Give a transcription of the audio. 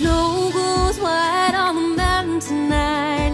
Snow goes white on the mountain tonight.